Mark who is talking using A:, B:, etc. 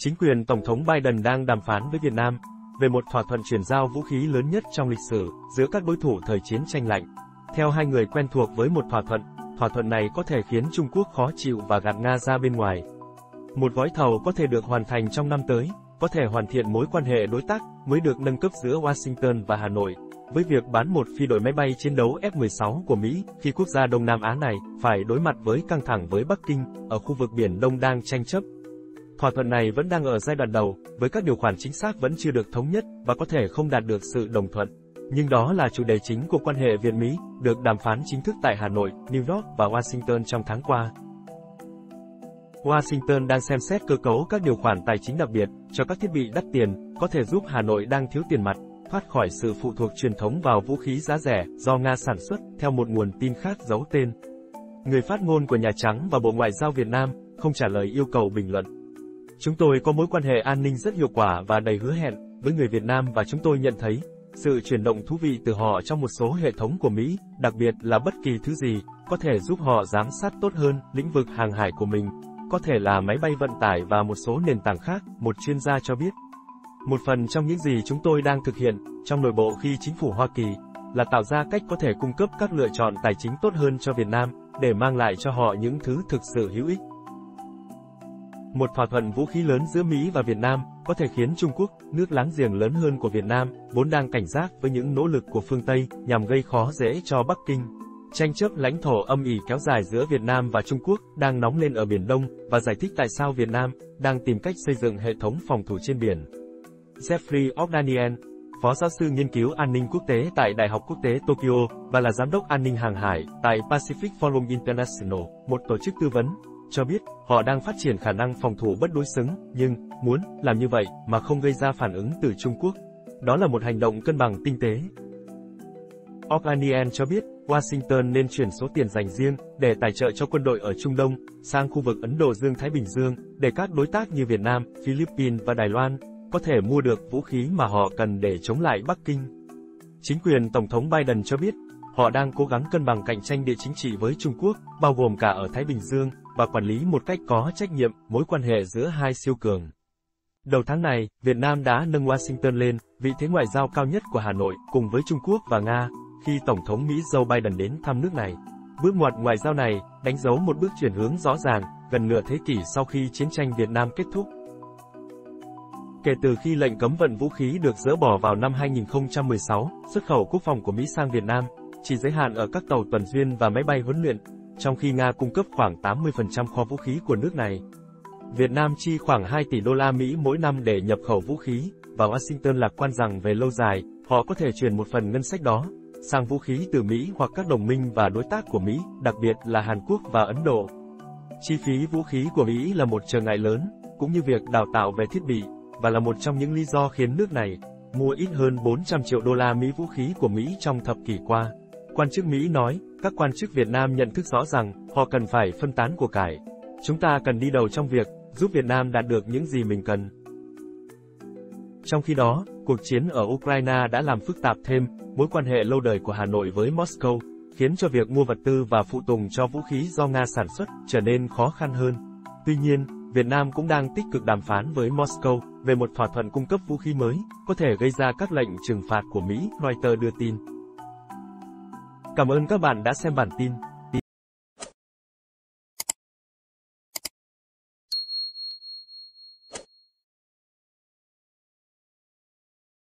A: Chính quyền Tổng thống Biden đang đàm phán với Việt Nam về một thỏa thuận chuyển giao vũ khí lớn nhất trong lịch sử giữa các đối thủ thời chiến tranh lạnh. Theo hai người quen thuộc với một thỏa thuận, thỏa thuận này có thể khiến Trung Quốc khó chịu và gạt Nga ra bên ngoài. Một gói thầu có thể được hoàn thành trong năm tới, có thể hoàn thiện mối quan hệ đối tác mới được nâng cấp giữa Washington và Hà Nội, với việc bán một phi đội máy bay chiến đấu F-16 của Mỹ khi quốc gia Đông Nam Á này phải đối mặt với căng thẳng với Bắc Kinh ở khu vực Biển Đông đang tranh chấp. Thỏa thuận này vẫn đang ở giai đoạn đầu, với các điều khoản chính xác vẫn chưa được thống nhất và có thể không đạt được sự đồng thuận. Nhưng đó là chủ đề chính của quan hệ Việt-Mỹ, được đàm phán chính thức tại Hà Nội, New York và Washington trong tháng qua. Washington đang xem xét cơ cấu các điều khoản tài chính đặc biệt cho các thiết bị đắt tiền, có thể giúp Hà Nội đang thiếu tiền mặt, thoát khỏi sự phụ thuộc truyền thống vào vũ khí giá rẻ do Nga sản xuất, theo một nguồn tin khác giấu tên. Người phát ngôn của Nhà Trắng và Bộ Ngoại giao Việt Nam không trả lời yêu cầu bình luận. Chúng tôi có mối quan hệ an ninh rất hiệu quả và đầy hứa hẹn với người Việt Nam và chúng tôi nhận thấy sự chuyển động thú vị từ họ trong một số hệ thống của Mỹ, đặc biệt là bất kỳ thứ gì có thể giúp họ giám sát tốt hơn lĩnh vực hàng hải của mình, có thể là máy bay vận tải và một số nền tảng khác, một chuyên gia cho biết. Một phần trong những gì chúng tôi đang thực hiện trong nội bộ khi chính phủ Hoa Kỳ là tạo ra cách có thể cung cấp các lựa chọn tài chính tốt hơn cho Việt Nam để mang lại cho họ những thứ thực sự hữu ích. Một thỏa thuận vũ khí lớn giữa Mỹ và Việt Nam có thể khiến Trung Quốc, nước láng giềng lớn hơn của Việt Nam, vốn đang cảnh giác với những nỗ lực của phương Tây nhằm gây khó dễ cho Bắc Kinh. Tranh chấp lãnh thổ âm ỉ kéo dài giữa Việt Nam và Trung Quốc đang nóng lên ở Biển Đông và giải thích tại sao Việt Nam đang tìm cách xây dựng hệ thống phòng thủ trên biển. Jeffrey O'Daniel, Phó giáo sư nghiên cứu an ninh quốc tế tại Đại học Quốc tế Tokyo và là giám đốc an ninh hàng hải tại Pacific Forum International, một tổ chức tư vấn, cho biết họ đang phát triển khả năng phòng thủ bất đối xứng, nhưng muốn làm như vậy mà không gây ra phản ứng từ Trung Quốc. Đó là một hành động cân bằng tinh tế. Organian cho biết, Washington nên chuyển số tiền dành riêng để tài trợ cho quân đội ở Trung Đông sang khu vực Ấn Độ Dương-Thái Bình Dương để các đối tác như Việt Nam, Philippines và Đài Loan có thể mua được vũ khí mà họ cần để chống lại Bắc Kinh. Chính quyền Tổng thống Biden cho biết, họ đang cố gắng cân bằng cạnh tranh địa chính trị với Trung Quốc, bao gồm cả ở Thái Bình Dương, và quản lý một cách có trách nhiệm mối quan hệ giữa hai siêu cường. Đầu tháng này, Việt Nam đã nâng Washington lên vị thế ngoại giao cao nhất của Hà Nội cùng với Trung Quốc và Nga khi Tổng thống Mỹ Joe Biden đến thăm nước này. Bước ngoặt ngoại giao này đánh dấu một bước chuyển hướng rõ ràng gần nửa thế kỷ sau khi chiến tranh Việt Nam kết thúc. Kể từ khi lệnh cấm vận vũ khí được dỡ bỏ vào năm 2016, xuất khẩu quốc phòng của Mỹ sang Việt Nam chỉ giới hạn ở các tàu tuần duyên và máy bay huấn luyện, trong khi Nga cung cấp khoảng 80% kho vũ khí của nước này. Việt Nam chi khoảng 2 tỷ đô la Mỹ mỗi năm để nhập khẩu vũ khí, và Washington lạc quan rằng về lâu dài, họ có thể chuyển một phần ngân sách đó sang vũ khí từ Mỹ hoặc các đồng minh và đối tác của Mỹ, đặc biệt là Hàn Quốc và Ấn Độ. Chi phí vũ khí của Mỹ là một trở ngại lớn, cũng như việc đào tạo về thiết bị, và là một trong những lý do khiến nước này mua ít hơn 400 triệu đô la Mỹ vũ khí của Mỹ trong thập kỷ qua. Quan chức Mỹ nói, các quan chức Việt Nam nhận thức rõ rằng họ cần phải phân tán của cải. Chúng ta cần đi đầu trong việc giúp Việt Nam đạt được những gì mình cần. Trong khi đó, cuộc chiến ở Ukraine đã làm phức tạp thêm mối quan hệ lâu đời của Hà Nội với Moscow, khiến cho việc mua vật tư và phụ tùng cho vũ khí do Nga sản xuất trở nên khó khăn hơn. Tuy nhiên, Việt Nam cũng đang tích cực đàm phán với Moscow về một thỏa thuận cung cấp vũ khí mới, có thể gây ra các lệnh trừng phạt của Mỹ, Reuters đưa tin. Cảm ơn các bạn đã xem bản tin.